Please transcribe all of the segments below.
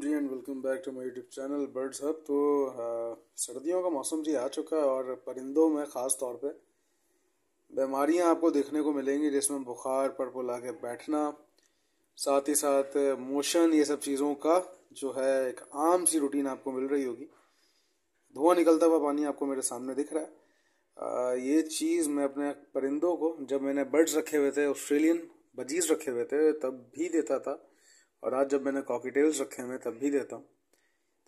Ji and welcome back to my YouTube channel birds hub तो आ, सर्दियों का मौसम जी आ चुका है और परिंदों में ख़ास तौर पे बीमारियाँ आपको देखने को मिलेंगी जिसमें बुखार पर पुला के बैठना साथ ही साथ मोशन ये सब चीज़ों का जो है एक आम सी रूटीन आपको मिल रही होगी। धुआँ निकलता हुआ पानी आपको मेरे सामने दिख रहा है। आ, ये चीज़ मैं अपने परिंदों को जब मैंने बर्ड्स रखे हुए थे ऑस्ट्रेलियन बजीज रखे हुए थे तब भी देता था। और आज जब मैंने कॉकीटेल्स रखे हुए तब भी देता हूँ।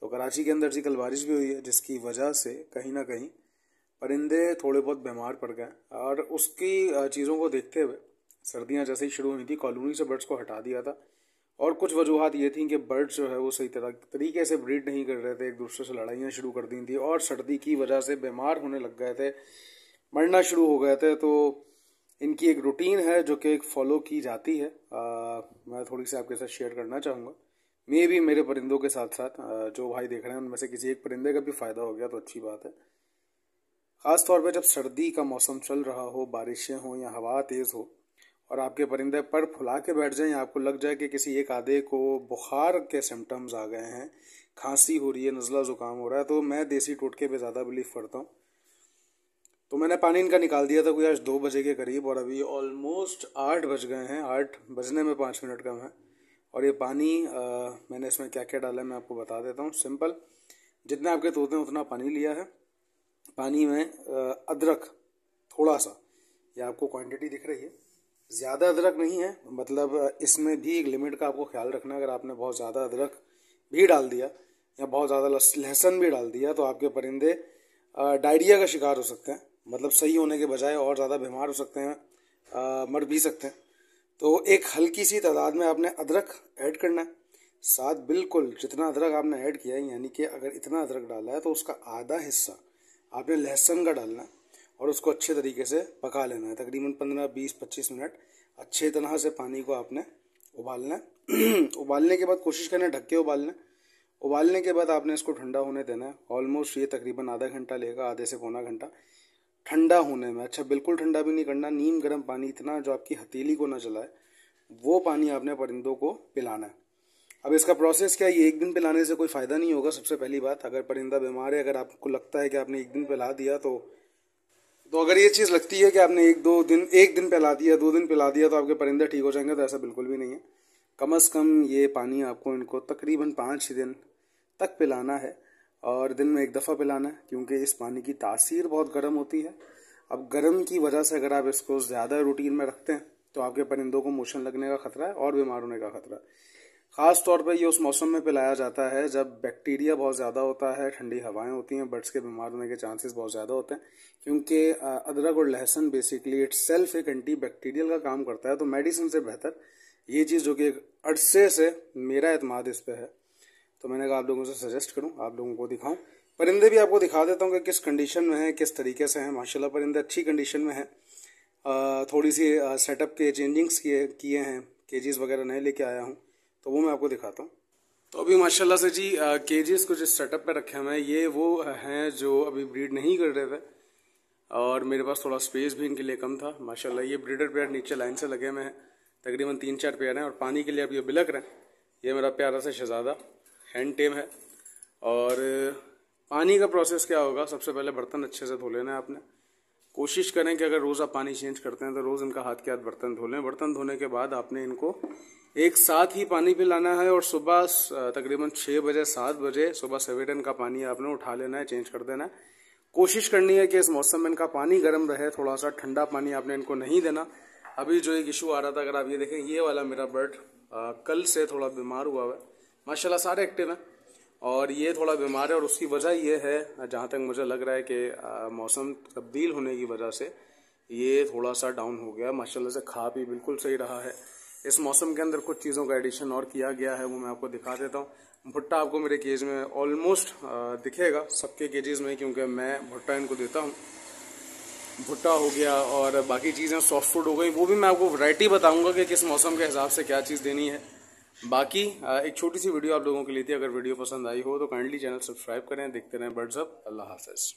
तो कराची के अंदर जी कल बारिश भी हुई है, जिसकी वजह से कहीं ना कहीं परिंदे थोड़े बहुत बीमार पड़ गए और उसकी चीज़ों को देखते हुए, सर्दियाँ जैसे ही शुरू हुई थी, कॉलोनी से बर्ड्स को हटा दिया था। और कुछ वजूहत ये थी कि बर्ड्स जो है, वो सही तरह, तरीके से ब्रीड नहीं कर रहे थे, एक दूसरे से लड़ाइयाँ शुरू कर दी थी। और सर्दी की वजह से बीमार होने लग गए थे, मरना शुरू हो गए थे तो इनकी एक रूटीन है जो कि एक फॉलो की जाती है। आ, मैं थोड़ी सी आपके साथ शेयर करना चाहूँगा। मे भी मेरे परिंदों के साथ साथ जो भाई देख रहे हैं उनमें से किसी एक परिंदे का भी फ़ायदा हो गया तो अच्छी बात है। ख़ास तौर पे जब सर्दी का मौसम चल रहा हो बारिशें हों या हवा तेज़ हो और आपके परिंदे पर फुला के बैठ जाएँ आपको लग जाए कि किसी एक आधे को बुखार के सिम्टम्स आ गए हैं खांसी हो रही है नज़ला ज़ुकाम हो रहा है तो मैं देसी टोटके पे ज़्यादा बिलीव करता हूँ। तो मैंने पानी इनका निकाल दिया था कोई आज दो बजे के करीब और अभी ऑलमोस्ट आठ बज गए हैं आठ बजने में पाँच मिनट कम है। और ये पानी आ, मैंने इसमें क्या क्या डाला है मैं आपको बता देता हूँ। सिंपल जितने आपके तोते हैं उतना पानी लिया है। पानी में अदरक थोड़ा सा ये आपको क्वांटिटी दिख रही है। ज़्यादा अदरक नहीं है मतलब इसमें भी एक लिमिट का आपको ख्याल रखना अगर आपने बहुत ज़्यादा अदरक भी डाल दिया या बहुत ज़्यादा लहसुन भी डाल दिया तो आपके परिंदे डायरिया का शिकार हो सकते हैं। मतलब सही होने के बजाय और ज़्यादा बीमार हो सकते हैं आ, मर भी सकते हैं। तो एक हल्की सी तादाद में आपने अदरक ऐड करना है। साथ बिल्कुल जितना अदरक आपने ऐड किया है यानी कि अगर इतना अदरक डाला है तो उसका आधा हिस्सा आपने लहसुन का डालना है और उसको अच्छे तरीके से पका लेना है। तकरीबन पंद्रह बीस पच्चीस मिनट अच्छे तरह से पानी को आपने उबालना है। उबालने के बाद कोशिश करना ढक के उबालना उबालने के बाद आपने इसको ठंडा होने देना है। ऑलमोस्ट ये तकरीबन आधा घंटा लेगा आधे से पौना घंटा। ठंडा होने में अच्छा बिल्कुल ठंडा भी नहीं करना, नीम गर्म पानी इतना जो आपकी हथेली को ना जलाए, वो पानी आपने परिंदों को पिलाना है। अब इसका प्रोसेस क्या है? एक दिन पिलाने से कोई फ़ायदा नहीं होगा, सबसे पहली बात, अगर परिंदा बीमार है, अगर आपको लगता है कि आपने एक दिन पिला दिया तो तो अगर ये चीज़ लगती है कि आपने एक दो दिन, एक दिन पिला दिया, दो दिन पिला दिया तो आपके परिंदे ठीक हो जाएँगे तो ऐसा बिल्कुल भी नहीं है। कम अज़ कम ये पानी आपको इनको तकरीबन पाँच दिन तक पिलाना है। और दिन में एक दफ़ा पिलाना है, क्योंकि इस पानी की तासीर बहुत गर्म होती है। अब गर्म की वजह से अगर आप इसको ज़्यादा रूटीन में रखते हैं तो आपके परिंदों को मोशन लगने का खतरा है और बीमार होने का खतरा है। ख़ास तौर पर ये उस मौसम में पिलाया जाता है जब बैक्टीरिया बहुत ज़्यादा होता है, ठंडी हवाएँ होती हैं बर्ड्स के बीमार होने के चांसेस बहुत ज़्यादा होते हैं, क्योंकि अदरक और लहसुन बेसिकली इट सेल्फ एक एंटी बैक्टीरियल का काम करता है तो मेडिसिन से बेहतर ये चीज़ जो कि एक अरसे से मेरा अतमाद इस पर है। तो मैंने कहा आप लोगों से सजेस्ट करूँ, आप लोगों को दिखाऊँ। परिंदे भी आपको दिखा देता हूँ कि किस कंडीशन में है, किस तरीके से हैं। माशाल्लाह परिंदे अच्छी कंडीशन में हैं। थोड़ी सी सेटअप के चेंजिंग्स किए किए हैं केजीज वगैरह नए लेके आया हूँ तो वो मैं आपको दिखाता हूँ। तो अभी माशाल्लाह से जी केजीज को जिस सेटअप पे रखे हैं, ये वो हैं जो अभी ब्रीड नहीं कर रहे थे। और मेरे पास थोड़ा स्पेस भी इनके लिए कम था। माशाल्लाह ये ब्रीडर पेयर नीचे लाइन से लगे हुए हैं। तकरीबन तीन चार पेयर हैं और पानी के लिए अब ये बिलक रहे हैं। ये मेरा प्यारा सा शहजादा। हैंड टेम है। और पानी का प्रोसेस क्या होगा? सबसे पहले बर्तन अच्छे से धो लेना है आपने। कोशिश करें कि अगर रोज़ आप पानी चेंज करते हैं तो रोज़ इनका हाथ के हाथ बर्तन धो लें। बर्तन धोने के बाद आपने इनको एक साथ ही पानी पिलाना है और सुबह तकरीबन छः बजे, सात बजे, सुबह सवेरे का पानी आपने उठा लेना है, चेंज कर देना है। कोशिश करनी है कि इस मौसम में इनका पानी गर्म रहे थोड़ा सा ठंडा पानी आपने इनको नहीं देना। अभी जो एक इशू आ रहा था, अगर आप ये देखें, ये वाला मेरा बर्ड कल से थोड़ा बीमार हुआ है। माशाल्लाह सारे एक्टिव हैं। और ये थोड़ा बीमार है और उसकी वजह ये है, जहाँ तक मुझे लग रहा है कि मौसम तब्दील होने की वजह से ये थोड़ा सा डाउन हो गया। माशाल्लाह से खा पी बिल्कुल सही रहा है। इस मौसम के अंदर कुछ चीज़ों का एडिशन और किया गया है, वो मैं आपको दिखा देता हूँ। भुट्टा आपको मेरे केज में ऑलमोस्ट दिखेगा सबके केजेज में, क्योंकि मैं भुट्टा इनको देता हूँ। भुट्टा हो गया और बाकी चीज़ें सॉफ्ट फ़ूड हो गई, वो भी मैं आपको वैरायटी बताऊँगा कि किस मौसम के हिसाब से क्या चीज़ देनी है। बाकी एक छोटी सी वीडियो आप लोगों के लिए थी, अगर वीडियो पसंद आई हो तो काइंडली चैनल सब्सक्राइब करें, देखते रहें बर्ड्स अप अल्लाह हाफिज़।